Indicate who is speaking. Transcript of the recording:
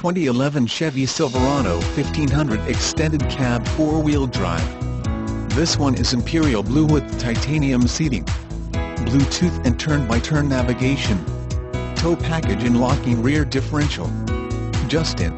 Speaker 1: 2011 Chevy Silverado 1500 Extended Cab 4-wheel drive. This one is imperial blue with titanium seating. Bluetooth and turn-by-turn -turn navigation. Tow package and locking rear differential. Just in.